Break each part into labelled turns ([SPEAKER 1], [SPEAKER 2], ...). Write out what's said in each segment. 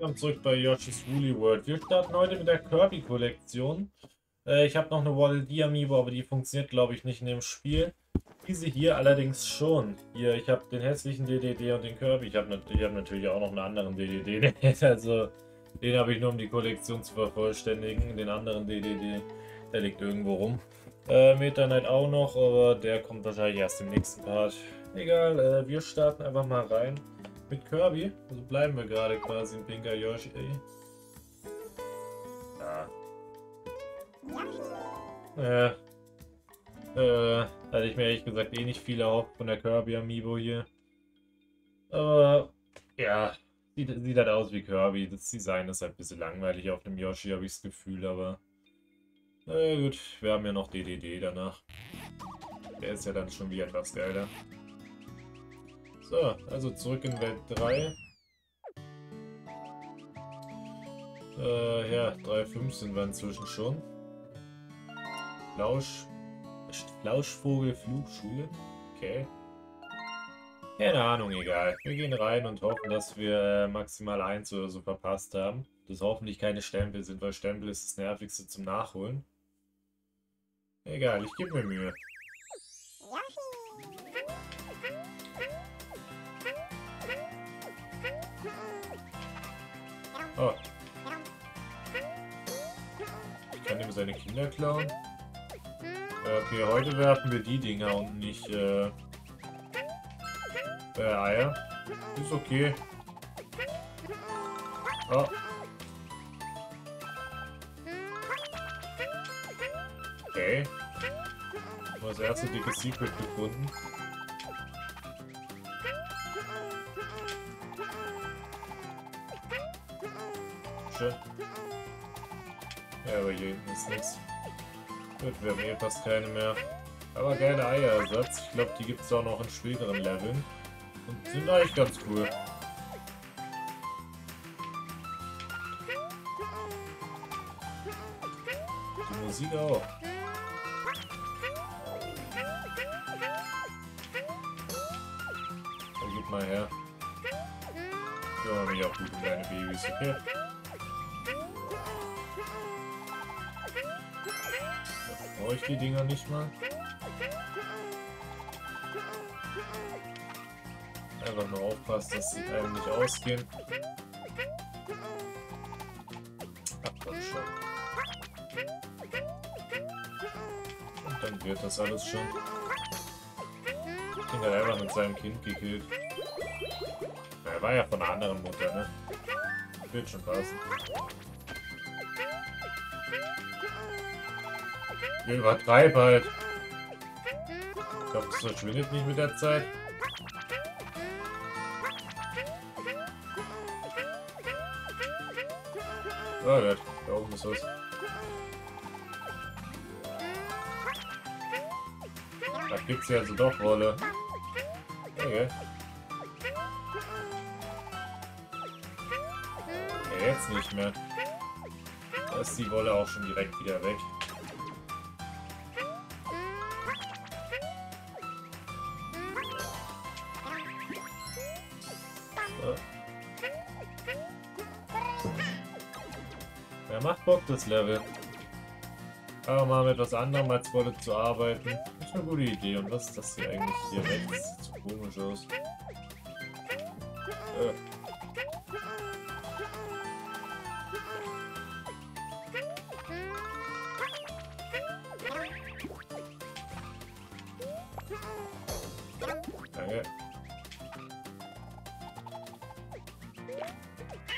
[SPEAKER 1] Willkommen zurück bei Yoshi's Woolly World. Wir starten heute mit der Kirby-Kollektion. Äh, ich habe noch eine Waddle Dee Amiibo, aber die funktioniert, glaube ich, nicht in dem Spiel. Diese hier allerdings schon. Hier, ich habe den hässlichen DDD und den Kirby. Ich habe hab natürlich auch noch einen anderen DDD. also, den habe ich nur, um die Kollektion zu vervollständigen. Den anderen DDD, der liegt irgendwo rum. Äh, Meta Knight auch noch, aber der kommt wahrscheinlich erst im nächsten Part. Egal, äh, wir starten einfach mal rein mit Kirby. Also bleiben wir gerade quasi in Pinker Yoshi. Ja. Äh, äh, hatte ich mir ehrlich gesagt eh nicht viel erhofft von der Kirby Amiibo hier. Aber, ja, sieht, sieht halt aus wie Kirby. Das Design ist halt ein bisschen langweilig auf dem Yoshi, habe ich das Gefühl, aber... Na gut, wir haben ja noch DDD danach. Der ist ja dann schon wie etwas geiler. So, also zurück in Welt 3. Äh, ja, 3.5 sind wir inzwischen schon. Flausch... Flauschvogel Flugschule? Okay. Keine Ahnung, egal. Wir gehen rein und hoffen, dass wir äh, maximal eins oder so verpasst haben. Dass hoffentlich keine Stempel sind, weil Stempel ist das nervigste zum Nachholen. Egal, ich gebe mir Mühe. Oh. Ich kann ihm seine Kinder klauen. Okay, heute werfen wir die Dinger und nicht äh, äh, Eier. Ist okay. Oh. Okay. Das erste dicke Secret gefunden. Ist nichts. Gut, wir haben eh fast keine mehr. Aber geile Eierersatz. Ich glaube, die gibt es auch noch in späteren Leveln. Und sind eigentlich ganz cool. Die Musik auch. Dann gib mal her. Ich kümmere mich auch gut um deine Babys, okay? Ich die Dinger nicht mal? Einfach nur aufpassen, dass sie einem nicht ausgehen. Das schon. Und dann wird das alles schon. Ich hat einfach mit seinem Kind gekillt. Er war ja von einer anderen Mutter, ne? Wird schon passen. Wir übertreiben halt. Ich glaube, das verschwindet nicht mit der Zeit. Oh Gott, da oben ist was. Da kriegt sie also doch Rolle. Okay. Ja, jetzt nicht mehr. Da ist die Wolle auch schon direkt wieder weg. Macht Bock das Level. Aber mal mit etwas anderem als Wolle zu arbeiten. Ist eine gute Idee. Und was ist das hier eigentlich hier rechts? Sieht so komisch aus. Äh. Danke.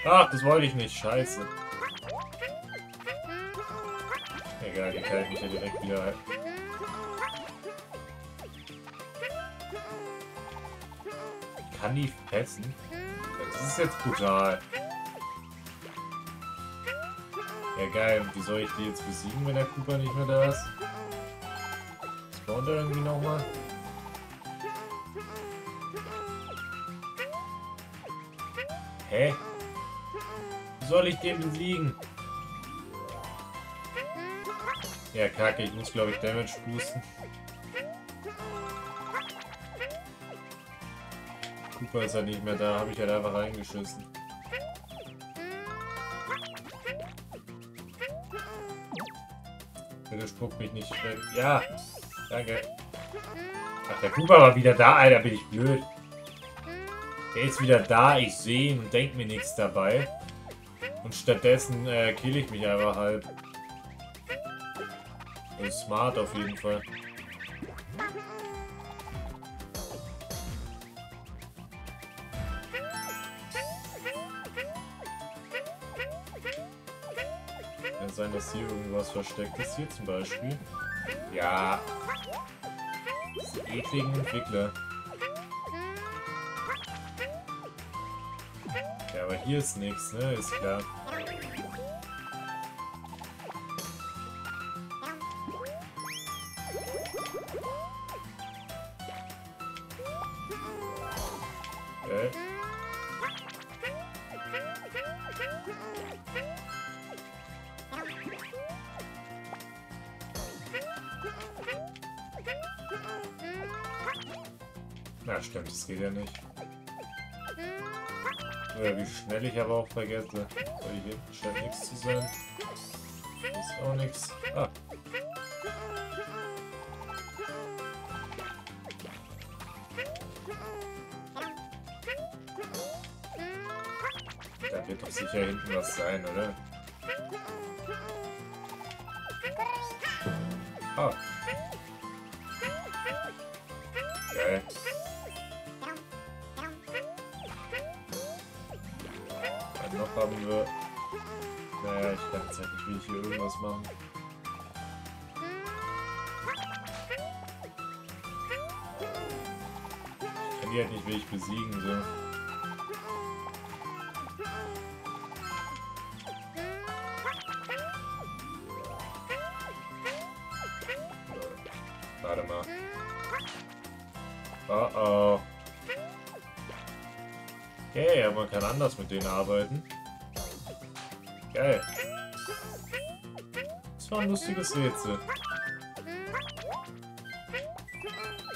[SPEAKER 1] Ach, das wollte ich nicht. Scheiße. Die kann ich mich ja direkt wieder kann die fressen? Das ist jetzt brutal. Ja geil, wie soll ich die jetzt besiegen, wenn der Cooper nicht mehr da ist? Spawnt er irgendwie nochmal? Hä? Wie soll ich den besiegen? Ja, kacke, ich muss, glaube ich, Damage boosten. Cooper ist ja nicht mehr da, habe ich halt einfach reingeschissen. Bitte spuck mich nicht weg. Ja, danke. Ach, der Cooper war wieder da, Alter, bin ich blöd. Der ist wieder da, ich sehe ihn und denke mir nichts dabei. Und stattdessen äh, kill ich mich einfach halb. Ist smart auf jeden Fall. Kann sein, dass hier irgendwas versteckt ist. Hier zum Beispiel. Ja. Ekligen Entwickler. Ja, aber hier ist nichts, ne? Ist klar. Auch vergesse. So, hier scheint nichts zu sein. Ist auch nichts. Ah. Da wird doch sicher hinten was sein, oder? Ah. Naja, ich kann jetzt nicht wirklich hier irgendwas machen. Ich kann die halt nicht wirklich besiegen, so. Warte mal. Oh oh. Okay, aber man kann anders mit denen arbeiten. Geil. War ein lustiges Rätsel.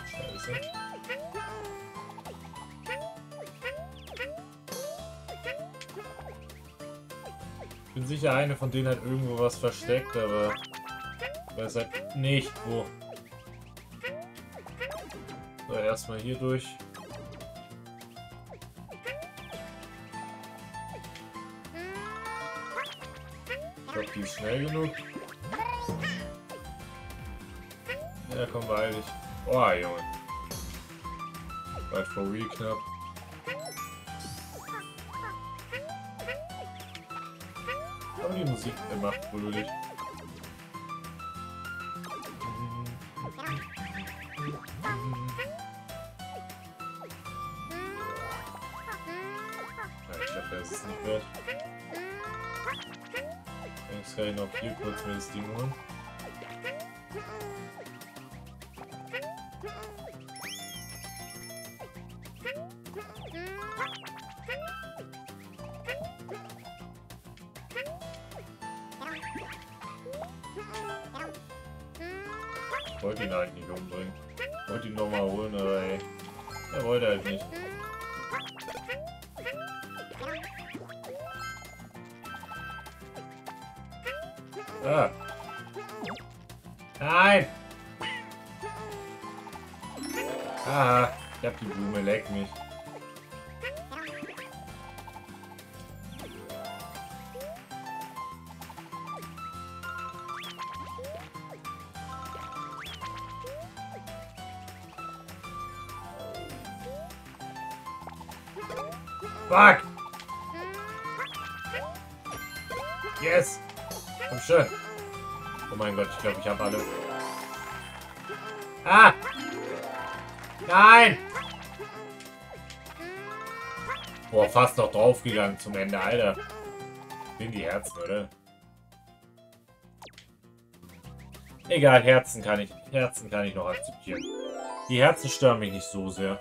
[SPEAKER 1] Scheiße. Ich bin sicher, eine von denen hat irgendwo was versteckt, aber ich weiß halt nicht, wo. So, erstmal hier durch. Ich glaube, die ist schnell genug. Ja, komm, beeil dich. Oh, Junge. Weit vor real knapp. Aber die Musik macht. Ja, ich kann ich noch hier kurz mir das Ding holen. Fuck! Yes! Komm schön. Oh mein Gott, ich glaube, ich habe alle. Ah! Nein! Boah, fast noch draufgegangen zum Ende, Alter. Sind die Herzen, oder? Egal, Herzen kann ich. Herzen kann ich noch akzeptieren. Die Herzen stören mich nicht so sehr.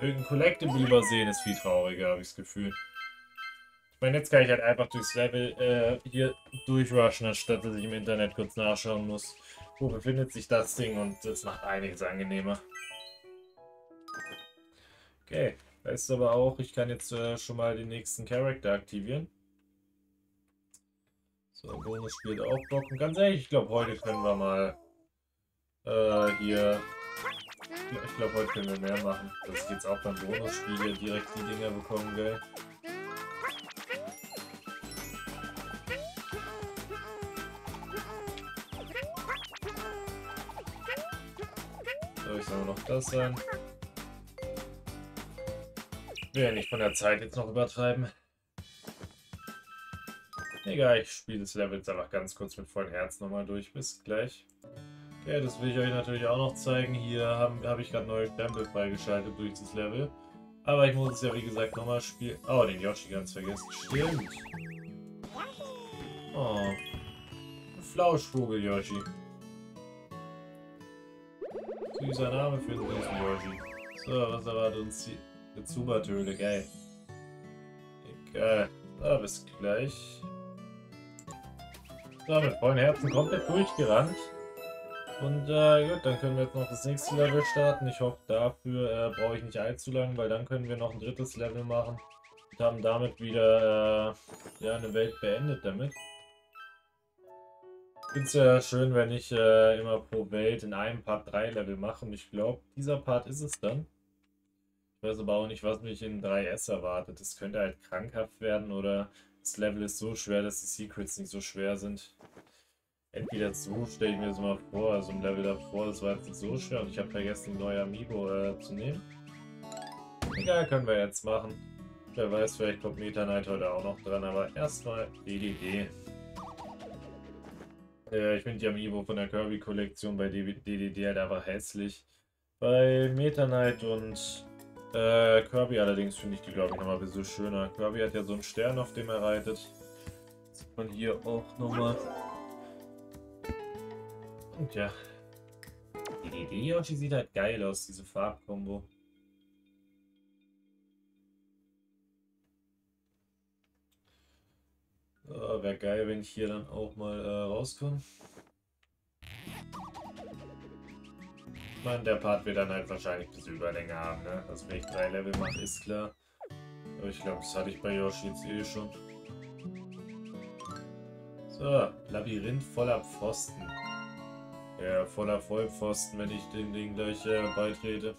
[SPEAKER 1] Irgendein Collectible übersehen ist viel trauriger, habe ich das Gefühl. Ich meine, jetzt kann ich halt einfach durchs Level äh, hier durchrushen, anstatt dass ich im Internet kurz nachschauen muss, wo befindet sich das Ding und das macht einiges angenehmer. Okay, heißt aber auch, ich kann jetzt äh, schon mal den nächsten Charakter aktivieren. So, Bonus spielt auch Bock. Und ganz ehrlich, ich glaube, heute können wir mal äh, hier. Ich glaube, heute können wir mehr machen. Dass ich auch beim Bonusspiel hier direkt die Dinger bekommen, gell? Soll ich soll noch das sein? Will ja nicht von der Zeit jetzt noch übertreiben. Egal, ich spiele das Level jetzt einfach ganz kurz mit vollem Herz nochmal durch. Bis gleich. Okay, das will ich euch natürlich auch noch zeigen. Hier habe hab ich gerade neue Stempel freigeschaltet durch das Level. Aber ich muss es ja wie gesagt nochmal spielen. Oh, den Yoshi ganz vergessen. Stimmt. Oh. Flauschvogel Yoshi. Süßer Name für den süßen Yoshi. So, was erwartet uns hier? Eine Zubertöle, geil. Egal. So, bis gleich. So, mit vollem Herzen komplett durchgerannt. Und äh, gut, dann können wir jetzt noch das nächste Level starten. Ich hoffe, dafür äh, brauche ich nicht allzu lang, weil dann können wir noch ein drittes Level machen. Und haben damit wieder äh, ja, eine Welt beendet damit. Ich finde es ja schön, wenn ich äh, immer pro Welt in einem Part drei Level mache. Und ich glaube, dieser Part ist es dann. Ich weiß aber auch nicht, was mich in 3S erwartet. Es könnte halt krankhaft werden oder das Level ist so schwer, dass die Secrets nicht so schwer sind. Entweder so stelle ich mir das mal vor, also im Level davor, das war jetzt nicht so schwer und ich habe vergessen, die neue Amiibo äh, zu nehmen. Egal, können wir jetzt machen. Wer weiß, vielleicht kommt Meta Knight heute auch noch dran, aber erstmal DDD. Ja, ich finde die Amiibo von der Kirby-Kollektion bei DDD halt einfach hässlich. Bei Meta Knight und äh, Kirby allerdings finde ich die, glaube ich, nochmal ein bisschen schöner. Kirby hat ja so einen Stern, auf dem er reitet. sieht man hier auch nochmal. Und ja. Die Idee Yoshi sieht halt geil aus, diese Farbkombo. Oh, Wäre geil, wenn ich hier dann auch mal äh, rauskomme. Ich meine, der Part wird dann halt wahrscheinlich ein bisschen Überlänge haben, ne? Also wenn ich drei Level mache, ist klar. Aber ich glaube, das hatte ich bei Yoshi jetzt eh schon. So, Labyrinth voller Pfosten. Ja, voller Vollpfosten, wenn ich dem Ding gleich äh, beitrete.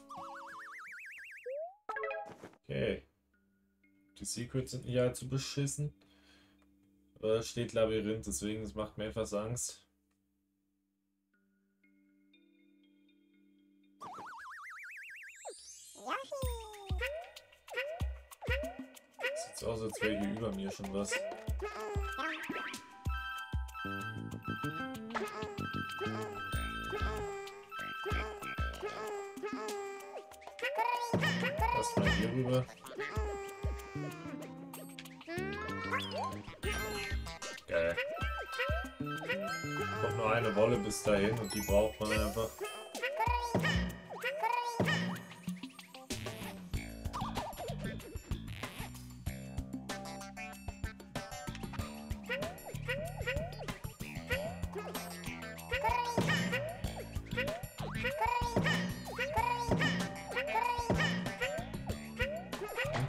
[SPEAKER 1] Okay. Die Secrets sind nicht allzu beschissen. Aber steht Labyrinth, deswegen es macht mir etwas Angst. Sieht aus, als wäre hier über mir schon was. Erstmal hier rüber. Geil. Kommt nur eine Wolle bis dahin und die braucht man einfach.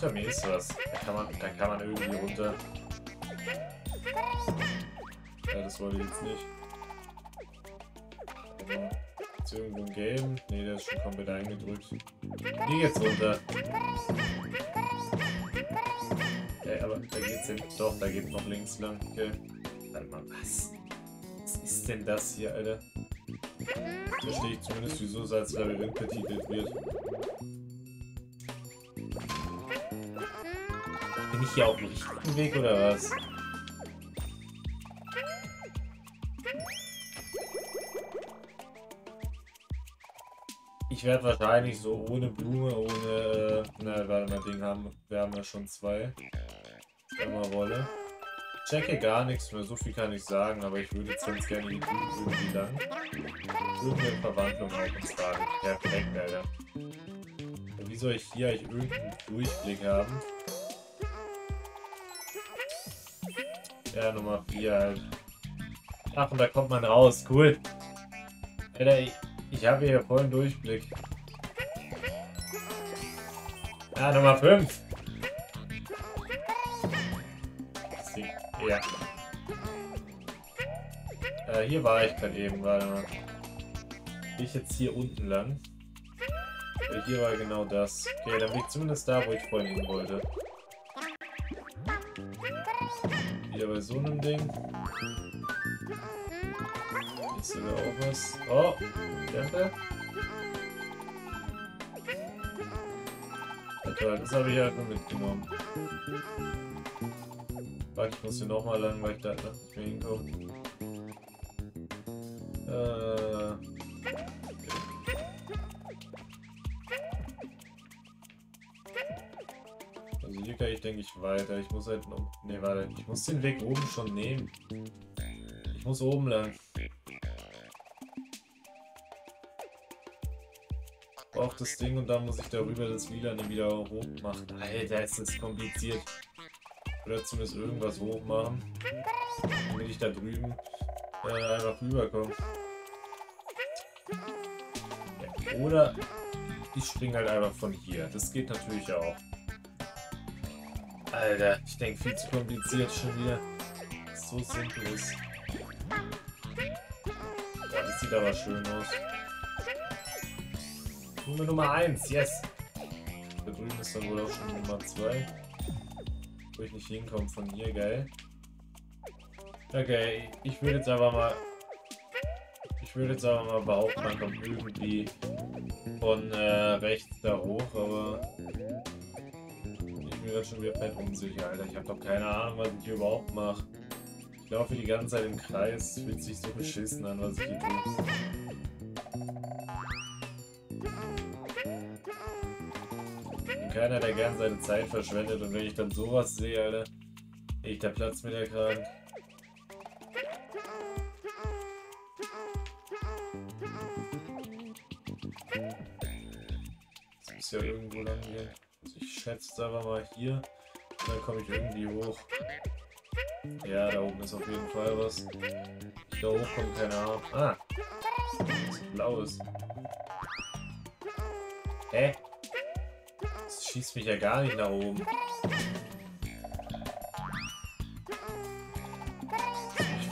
[SPEAKER 1] Unter mir ist was. Da kann man, da kann man irgendwie runter. Ja, das wollte ich jetzt nicht. Ist irgendwo ein Game? Ne, der ist schon komplett eingedrückt. Wie geht's runter? Okay, aber da geht's hin. Doch, da geht noch links lang. Okay. Warte mal, was? Was ist denn das hier, Alter? Verstehe ich zumindest, wieso es als Labyrinth betitelt wird. Bin ich hier auf dem richtigen Weg oder was? Ich werde wahrscheinlich so ohne Blume, ohne. Na, warte mal, Ding haben. Wir haben ja schon zwei. Einmal Wolle. Ich checke gar nichts mehr, so viel kann ich sagen, aber ich würde jetzt ganz gerne die Blume irgendwie lang. Irgendeine Verwandlung auf uns fragen. Perfekt, Alter. Wie soll ich hier eigentlich irgendeinen Durchblick haben? Ja, Nummer 4 halt. Ach, und da kommt man raus. Cool. Alter, ich, ich habe hier vollen Durchblick. Ja, Nummer 5. Ja. Äh, hier war ich gerade eben, warte mal. Bin ich jetzt hier unten lang? Äh, hier war genau das. Okay, dann bin ich zumindest da, wo ich vorhin hin wollte. Bei so einem Ding. Hier ist sogar auch was. Oh. Ja, toll, das habe ich halt nur mitgenommen. Warte, ich muss hier nochmal lang, weil ich da nicht mehr hinkomme. Weiter. Ich muss halt noch... Ne, warte. Ich muss den Weg oben schon nehmen. Ich muss oben lang. Brauche das Ding und dann muss ich darüber das Lila wieder hoch machen. Alter, ist das kompliziert. Oder zumindest irgendwas hoch machen. Damit ich da drüben äh, einfach rüberkomme. Ja, oder ich springe halt einfach von hier. Das geht natürlich auch. Alter, ich denke viel zu kompliziert schon wieder. So simpel ist. Ja, das sieht aber schön aus. Nummer Nummer 1, yes! Da drüben ist dann wohl auch schon Nummer 2. Wo ich nicht hinkomme von hier, geil. Okay, ich würde jetzt aber mal... Ich würde jetzt aber mal behaupten, man kommt irgendwie von äh, rechts da hoch, aber mir schon wieder fett unsicher, Alter. Ich habe doch keine Ahnung, was ich hier überhaupt mache. Ich laufe die ganze Zeit im Kreis. Fühlt sich so beschissen an, was ich hier tue. keiner, der gern seine Zeit verschwendet und wenn ich dann sowas sehe, Alter, ich der Platz mit der Kragen. Das muss ja irgendwo lang gehen schätze es einfach mal hier. Dann komme ich irgendwie hoch. Ja, da oben ist auf jeden Fall was. Ich da hoch kommt keine Ahnung. Ah! Was Blaues. Hä? Das schießt mich ja gar nicht nach oben.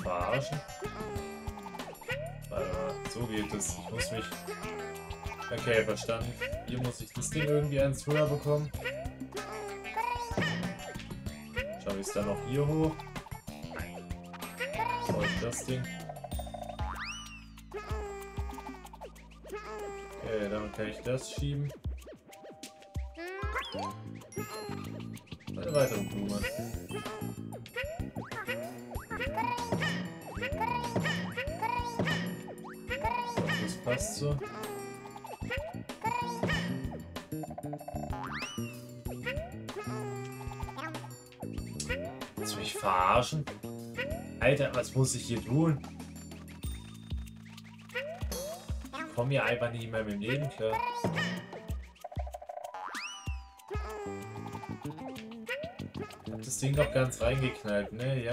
[SPEAKER 1] Warte mal, so geht es. Ich muss mich Okay, verstanden. Hier muss ich das Ding irgendwie eins höher bekommen. Schaffe ich es dann noch hier hoch? Ich das Ding? Okay, damit kann ich das schieben. Eine weitere Blume. Das passt so. Verarschen? Alter, was muss ich hier tun? Ich komme hier einfach nicht mehr mit dem Leben klar. Ich hab das Ding doch ganz reingeknallt, ne? Ja.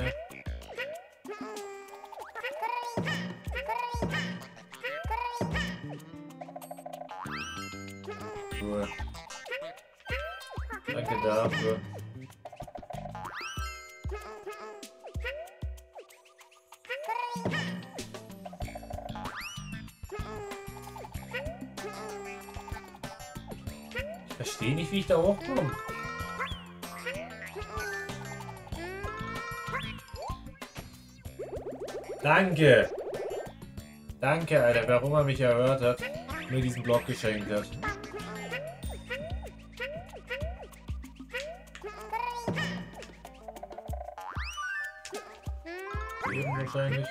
[SPEAKER 1] Danke. Danke, Alter, warum er mich erhört hat mir diesen Block geschenkt hat. Eben wahrscheinlich.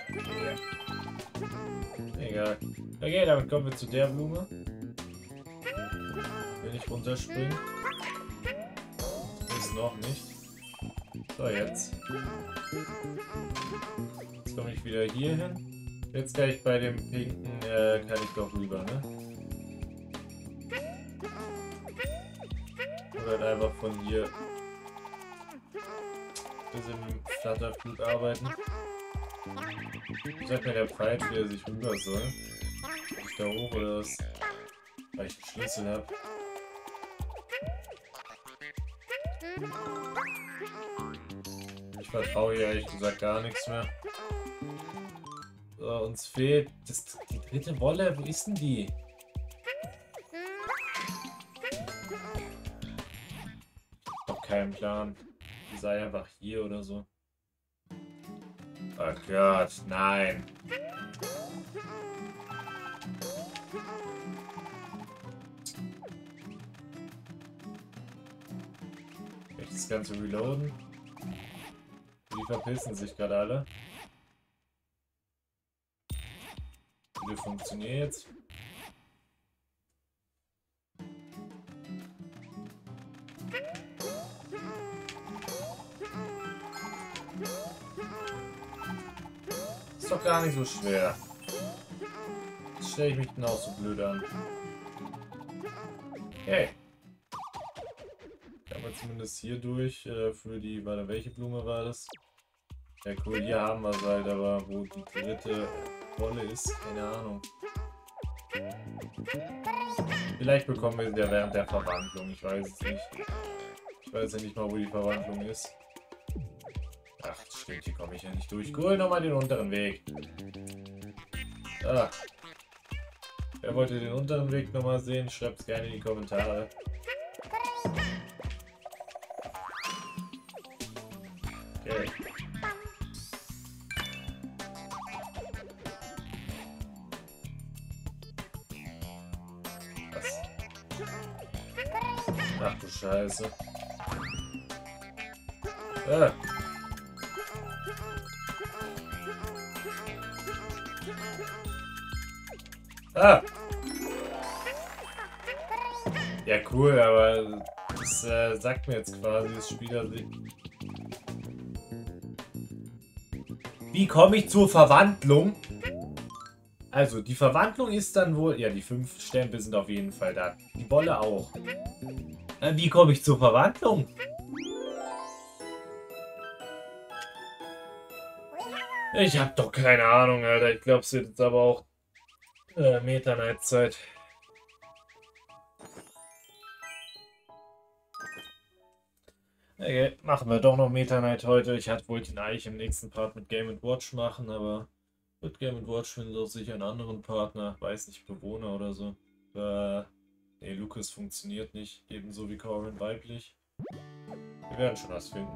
[SPEAKER 1] Egal. Okay, damit kommen wir zu der Blume nicht runterspringen. Ist noch nicht. So, jetzt. Jetzt komme ich wieder hier hin. Jetzt kann ich bei dem pinken, äh, kann ich doch rüber, ne? Oder einfach von hier bis im Flutterflut arbeiten. Sagt mir der Pfeil, wie er sich rüber soll. Ich da hoch oder was? Weil ich einen Schlüssel habe. Ich vertraue hier ehrlich gesagt gar nichts mehr. So, uns fehlt das, die dritte Wolle. Wo ist denn die? Noch keinen Plan. Die sei einfach hier oder so. Oh Gott, nein. Ich das Ganze reloaden. Die verpissen sich gerade alle. Funktioniert. Ist doch gar nicht so schwer. Jetzt stelle ich mich denn auch so blöd an. Hey. Kann man zumindest hier durch äh, für die, warte, welche Blume war das? Ja cool, hier haben wir es halt, aber wo die dritte Wolle ist, keine Ahnung. Vielleicht bekommen wir sie ja während der Verwandlung, ich weiß es nicht. Ich weiß ja nicht mal, wo die Verwandlung ist. Ach, stimmt, hier komme ich ja nicht durch. Cool, nochmal den unteren Weg. Ah. Wer wollte den unteren Weg nochmal sehen? Schreibt es gerne in die Kommentare. Was? Ach du Scheiße. Ah. Ah! Ja, cool, aber das äh, sagt mir jetzt quasi das Spieler. Wie komme ich zur Verwandlung? Also, die Verwandlung ist dann wohl... Ja, die fünf Stempel sind auf jeden Fall da. Die Bolle auch. Wie komme ich zur Verwandlung? Ich hab doch keine Ahnung, Alter. Ich glaube, es wird jetzt aber auch äh, Meta Night Zeit. Okay, machen wir doch noch Meta Night heute. Ich hatte, wollte ihn eigentlich im nächsten Part mit Game Watch machen, aber mit Game Watch findet auch sicher einen anderen Partner. Weiß nicht, Bewohner oder so. Äh, nee, Lucas funktioniert nicht. Ebenso wie Corin weiblich. Wir werden schon was finden.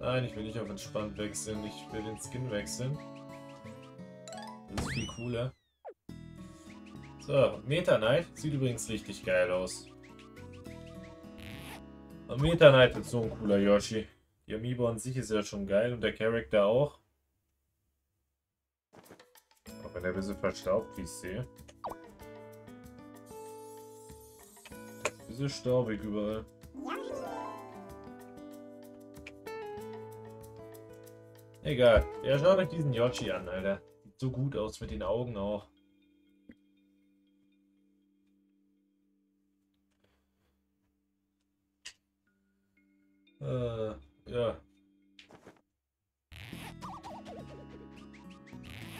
[SPEAKER 1] Nein, ich will nicht auf entspannt wechseln. Ich will den Skin wechseln. Das ist viel cooler. So, Meta Knight sieht übrigens richtig geil aus. Und Meta Knight ist so ein cooler Yoshi. Die Amiibo an sich ist ja schon geil und der Charakter auch. Auch wenn er ein bisschen verstaubt, wie ich sehe. Ein bisschen staubig überall. Egal. Ja, schaut euch diesen Yoshi an, Alter. Sieht so gut aus mit den Augen auch. Äh, ja.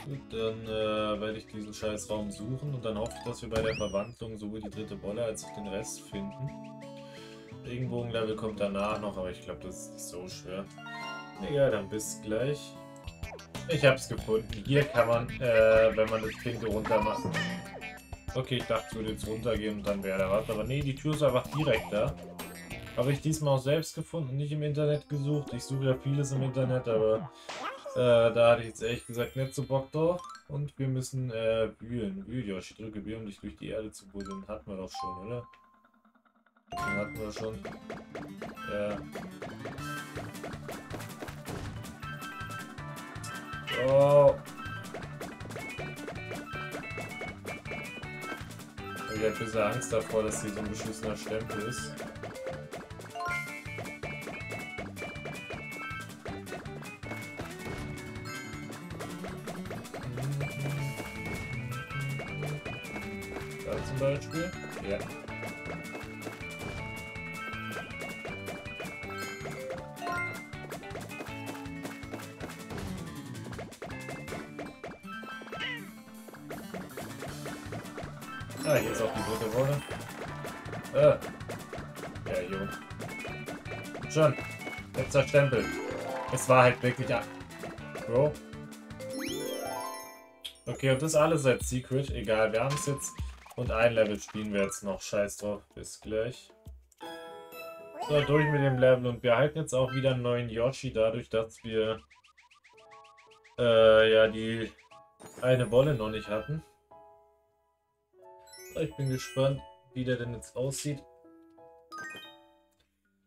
[SPEAKER 1] Gut, dann äh, werde ich diesen scheiß Raum suchen und dann hoffe ich, dass wir bei der Verwandlung sowohl die dritte Bolle als auch den Rest finden. Regenbogenlevel kommt danach noch, aber ich glaube, das ist nicht so schwer. Egal, dann bis gleich. Ich hab's gefunden. Hier kann man, äh, wenn man das Pinke runter macht. Okay, ich dachte, ich würde jetzt runtergehen und dann wäre da was. Aber nee, die Tür ist einfach direkt da. Habe ich diesmal auch selbst gefunden, nicht im Internet gesucht. Ich suche ja vieles im Internet, aber äh, da hatte ich jetzt ehrlich gesagt nicht so Bock drauf. Und wir müssen äh, wühlen. Wühl, Josh, drücke B, um dich durch die Erde zu buddeln. Hatten wir doch schon, oder? Den hatten wir schon. Ja. Oh. Ich habe ein bisschen Angst davor, dass hier so ein beschissener Stempel ist. Da zum Beispiel. Ja. Ah, hier ist auch die dritte Wolle. Äh. Ja, hier unten. Schon. Letzter Stempel. Es war halt wirklich ab. Bro. Okay, und das alles als Secret. Egal, wir haben es jetzt. Und ein Level spielen wir jetzt noch. Scheiß drauf. Bis gleich. So, durch mit dem Level. Und wir halten jetzt auch wieder einen neuen Yoshi, dadurch, dass wir äh, ja die eine Wolle noch nicht hatten. Ich bin gespannt, wie der denn jetzt aussieht.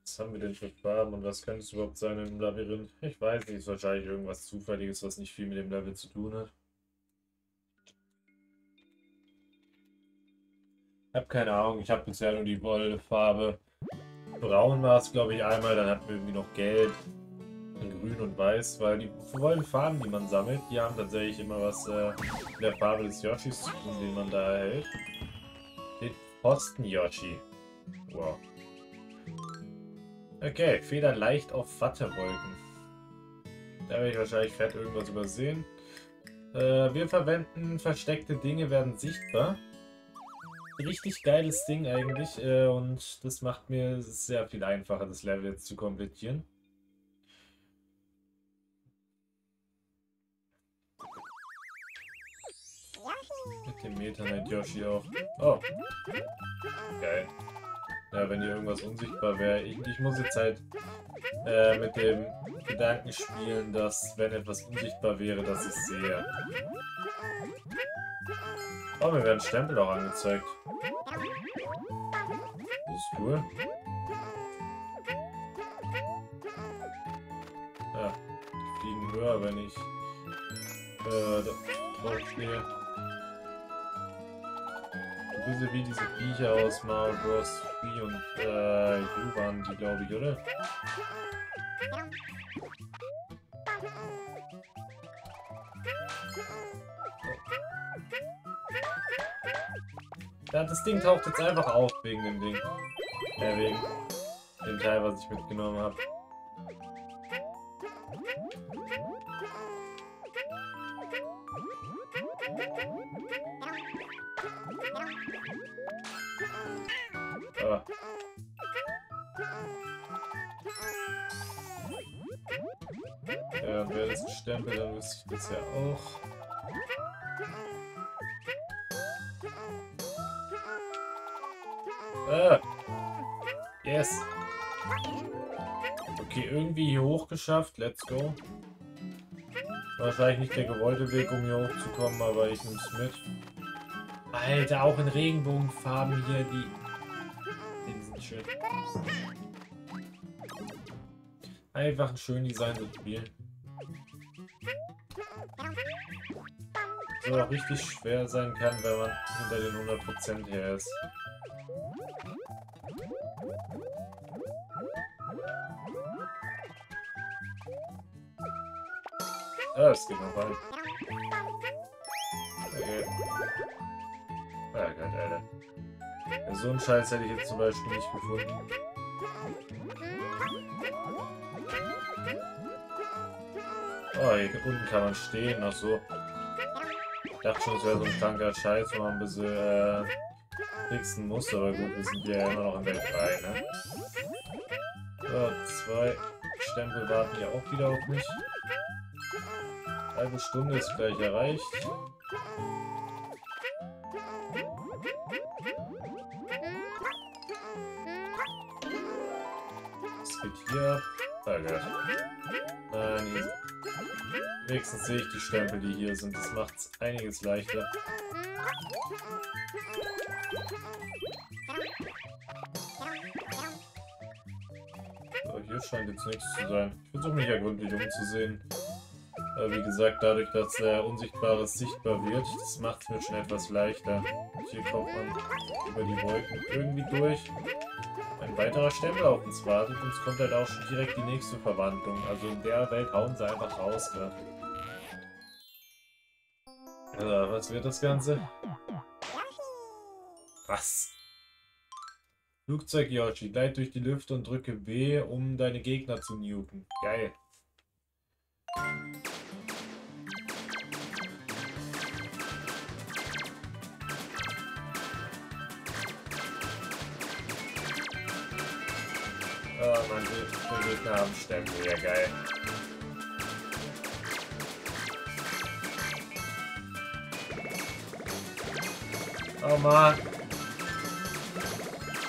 [SPEAKER 1] Was haben wir denn für Farben und was könnte es überhaupt sein im Labyrinth? Ich weiß nicht, ist wahrscheinlich irgendwas Zufälliges, was nicht viel mit dem Level zu tun hat. Ich habe keine Ahnung, ich habe bisher nur die Wollfarbe. Braun war es, glaube ich, einmal, dann hatten wir irgendwie noch Gelb, Grün und Weiß, weil die Wollenfarben, die man sammelt, die haben tatsächlich immer was äh, mit der Farbe des Yoshis zu tun, den man da erhält. Den Posten Yoshi. Wow. Okay, Feder leicht auf Wattewolken. Da werde ich wahrscheinlich fett irgendwas übersehen. Äh, wir verwenden versteckte Dinge, werden sichtbar richtig geiles Ding eigentlich äh, und das macht mir sehr viel einfacher, das Level jetzt zu komplettieren. Mit dem Knight Yoshi auch. Oh. Geil. Ja, wenn hier irgendwas unsichtbar wäre. Ich, ich, muss jetzt halt äh, mit dem Gedanken spielen, dass wenn etwas unsichtbar wäre, dass ich sehe. Oh, mir werden Stempel auch angezeigt. Das ist cool. Ja, die fliegen höher, wenn ich äh, drauf stehe. Wie diese Viecher aus Mario Bros. 3 und äh, U waren die, glaube ich, oder? Ja, das Ding taucht jetzt einfach auf wegen dem Ding. Äh, wegen dem Teil, was ich mitgenommen habe. Ah. Ja, wäre das ein Stempel, dann wüsste ich das ja auch. Ah. Yes. Okay, irgendwie hier hoch geschafft. Let's go. Wahrscheinlich nicht der gewollte Weg, um hier hochzukommen, aber ich nehme es mit. Alter, auch in Regenbogenfarben hier, die... Schön. Einfach ein schön designtes Spiel. So richtig schwer sein kann, wenn man hinter den 100% her ist. Ah, es geht noch rein. Okay. Ah Gott, Alter. Ja, so einen Scheiß hätte ich jetzt zum Beispiel nicht gefunden. Oh, hier unten kann man stehen. Ach so. Ich dachte schon, es wäre so ein kranker Scheiß, wo man ein bisschen äh, fixen muss, aber gut, wir sind ja immer noch in Welt 3, ne? So, zwei Stempel warten ja auch wieder auf mich. Halbe Stunde ist gleich erreicht. Was geht hier ab? Ah, Gott. Nein, wenigstens sehe ich die Stempel, die hier sind. Das macht es einiges leichter. So, hier scheint jetzt nichts zu sein. Ich versuche mich ja gründlich umzusehen. Aber wie gesagt, dadurch, dass der Unsichtbares sichtbar wird, das macht es mir schon etwas leichter. Hier kommt man über die Wolken irgendwie durch. Ein weiterer Stempel auf uns wartet und es kommt halt auch schon direkt die nächste Verwandlung. Also in der Welt hauen sie einfach raus. Ne? Also, was wird das Ganze? Was? Flugzeug Yoshi, gleit durch die Lüfte und drücke B, um deine Gegner zu nuken. Geil. Oh, man, die Gegner haben Sterben, ja geil. Oh man.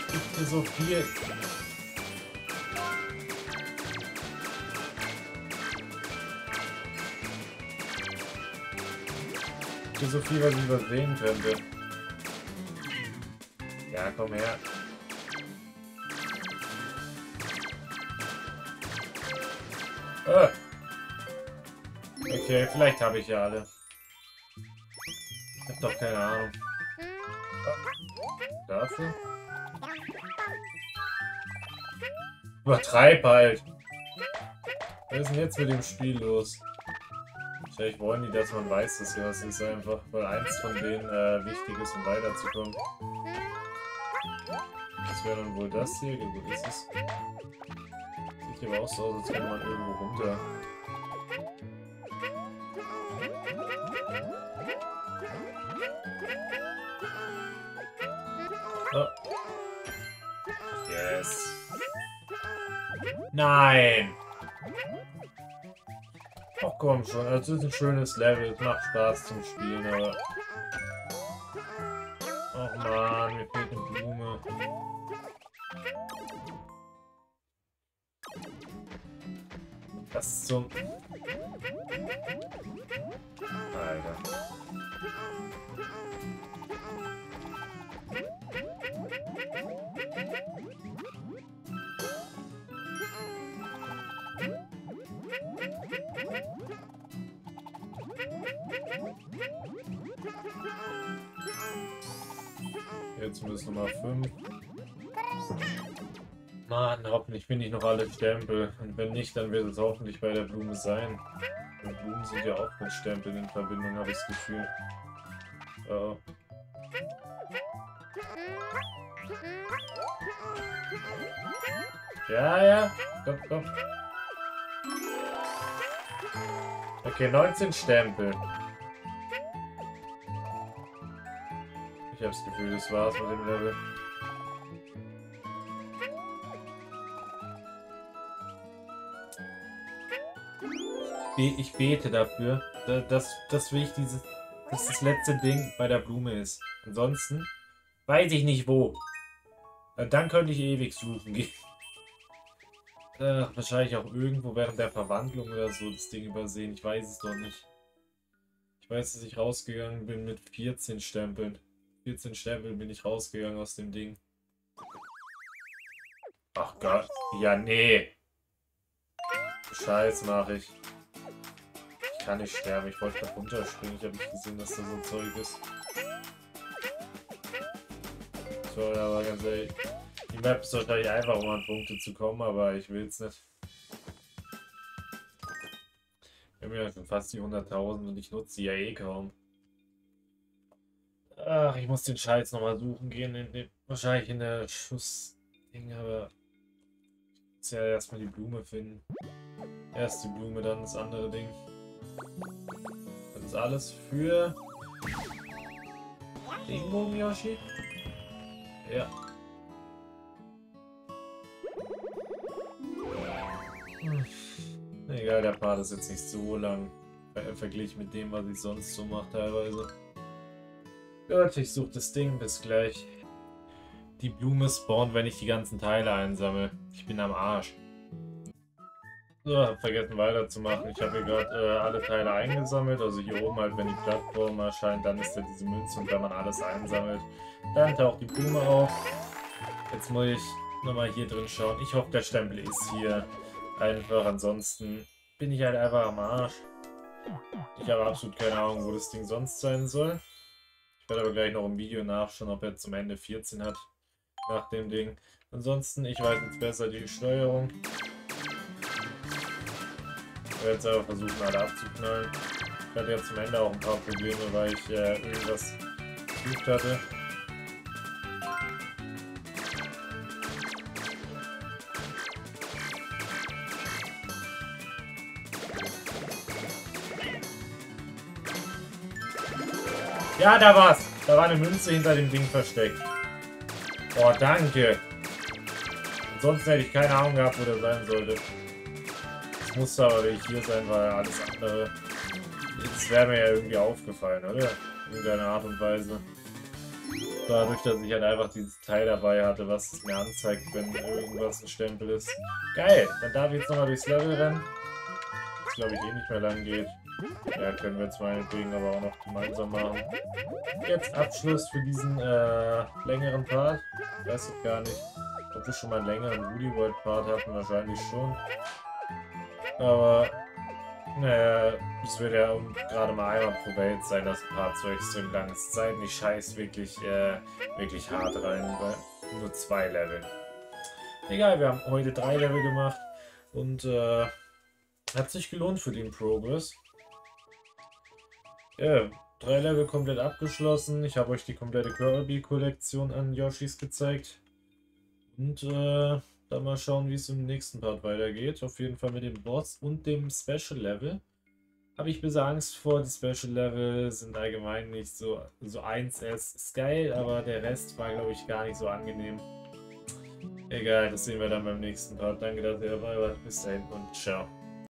[SPEAKER 1] Ich bin so viel. Ich bin so viel, was ich übersehen könnte. Ja, komm her. Okay, vielleicht habe ich ja alle. Ich hab doch keine Ahnung. Dafür? Übertreib halt. Was ist denn jetzt mit dem Spiel los? Vielleicht wollen die, dass man weiß, dass hier was ist, einfach, weil eins von denen äh, wichtig ist, um weiterzukommen. Was wäre dann wohl das hier? Ist es? Sieht aber auch so aus, als wäre man irgendwo runter. Nein! Ach komm schon, das ist ein schönes Level, es macht Spaß zum Spielen, aber... Ach man, mir fehlt eine Blume. Was zum... Müssen Nummer 5. Mann, hoffentlich finde ich noch alle Stempel. Und wenn nicht, dann wird es hoffentlich bei der Blume sein. Und Blumen sind ja auch mit Stempeln in Verbindung, habe ich das Gefühl. Oh. Ja, ja. Komm, komm. Okay, 19 Stempel. Das Gefühl, das war's mit dem Level. Ich bete dafür, dass, dass wirklich dieses, dass das letzte Ding bei der Blume ist. Ansonsten weiß ich nicht wo. Dann könnte ich ewig suchen gehen. Äh, wahrscheinlich auch irgendwo während der Verwandlung oder so das Ding übersehen. Ich weiß es doch nicht. Ich weiß, dass ich rausgegangen bin mit 14 Stempeln. 14 Stempeln bin ich rausgegangen aus dem Ding. Ach Gott. Ja, nee. Scheiß mache ich. Ich kann nicht sterben. Ich wollte da runterspringen. Ich habe nicht gesehen, dass da so ein Zeug ist. So, aber ganz ehrlich. Die Map ist wahrscheinlich einfach, um an Punkte zu kommen, aber ich will es nicht. Wir haben ja schon fast die 100.000 und ich nutze sie ja eh kaum. Ach, ich muss den Scheiß nochmal suchen gehen. In den, wahrscheinlich in der Schussding, aber ich muss ja erstmal die Blume finden. Erst die Blume, dann das andere Ding. Das ist alles für Regenbogen Yoshi? Ja. Hm. Egal, der Part ist jetzt nicht so lang verglichen mit dem, was ich sonst so mache teilweise. Gut, ich suche das Ding, bis gleich. Die Blume spawnt, wenn ich die ganzen Teile einsammle. Ich bin am Arsch. So, hab vergessen weiterzumachen. Ich habe hier gerade äh, alle Teile eingesammelt. Also hier oben halt, wenn die Plattform erscheint, dann ist da diese Münze und wenn man alles einsammelt, dann taucht die Blume auf. Jetzt muss ich nochmal hier drin schauen. Ich hoffe, der Stempel ist hier einfach. Ansonsten bin ich halt einfach am Arsch. Ich habe absolut keine Ahnung, wo das Ding sonst sein soll. Werde aber gleich noch im Video nachschauen, ob er zum Ende 14 hat. Nach dem Ding. Ansonsten, ich weiß jetzt besser die Steuerung. Ich werde jetzt aber versuchen, alle abzuknallen. Ich hatte ja zum Ende auch ein paar Probleme, weil ich äh, irgendwas gesucht hatte. Ja, da war's. Da war eine Münze hinter dem Ding versteckt. Oh, danke. Ansonsten hätte ich keine Ahnung gehabt, wo der sein sollte. Das musste aber wirklich hier sein, weil alles andere... Das wäre mir ja irgendwie aufgefallen, oder? In irgendeiner Art und Weise. Dadurch, dass ich halt einfach dieses Teil dabei hatte, was es mir anzeigt, wenn irgendwas ein Stempel ist. Geil, dann darf ich jetzt nochmal durchs Level rennen. Das glaube ich eh nicht mehr lang geht. Ja, können wir jetzt meinetwegen aber auch noch gemeinsam machen. Jetzt Abschluss für diesen äh, längeren Part. Weiß ich gar nicht, ob wir schon mal einen längeren Woody World Part hatten, wahrscheinlich schon. Aber, naja, es wird ja gerade mal einmal pro Welt sein, dass ein Part so extrem lang ist. Zeit nicht scheiß wirklich, äh, wirklich hart rein, weil nur zwei Level. Egal, wir haben heute drei Level gemacht und äh, hat sich gelohnt für den Progress. Ja, drei Level komplett abgeschlossen. Ich habe euch die komplette Kirby-Kollektion an Yoshis gezeigt. Und äh, dann mal schauen, wie es im nächsten Part weitergeht. Auf jeden Fall mit dem Boss und dem Special Level. Habe ich ein bisschen Angst vor. Die Special Level sind allgemein nicht so, so 1S. Ist geil, aber der Rest war, glaube ich, gar nicht so angenehm. Egal, das sehen wir dann beim nächsten Part. Danke, dass ihr dabei wart. Bis dahin und ciao.